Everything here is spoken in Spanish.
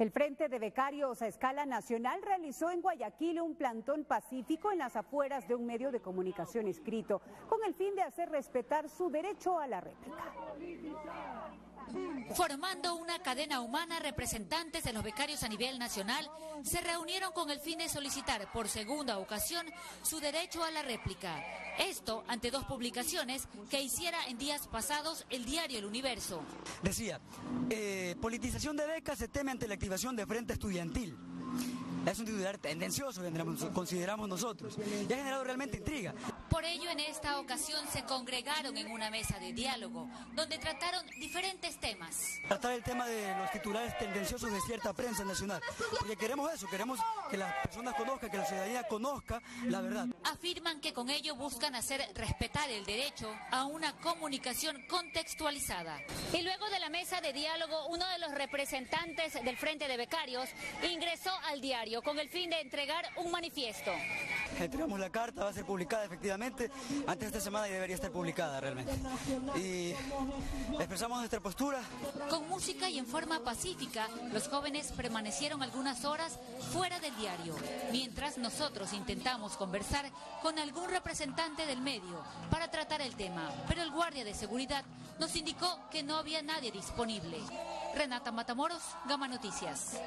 El Frente de Becarios a escala nacional realizó en Guayaquil un plantón pacífico en las afueras de un medio de comunicación escrito, con el fin de hacer respetar su derecho a la réplica. Formando una cadena humana, representantes de los becarios a nivel nacional se reunieron con el fin de solicitar por segunda ocasión su derecho a la réplica. Esto ante dos publicaciones que hiciera en días pasados el diario El Universo. Decía, eh, politización de becas se teme ante la activación de frente estudiantil. Es un titular tendencioso, consideramos nosotros, y ha generado realmente intriga. Por ello, en esta ocasión se congregaron en una mesa de diálogo, donde trataron diferentes temas. Tratar el tema de los titulares tendenciosos de cierta prensa nacional, porque queremos eso, queremos que las personas conozcan, que la ciudadanía conozca la verdad. Afirman que con ello buscan hacer respetar el derecho a una comunicación contextualizada. Y luego de la mesa de diálogo, uno de los representantes del Frente de Becarios ingresó al diario con el fin de entregar un manifiesto. Entregamos la carta, va a ser publicada efectivamente antes de esta semana y debería estar publicada realmente. Y expresamos nuestra postura. Con música y en forma pacífica, los jóvenes permanecieron algunas horas fuera del diario, mientras nosotros intentamos conversar con algún representante del medio para tratar el tema, pero el guardia de seguridad nos indicó que no había nadie disponible. Renata Matamoros, Gama Noticias.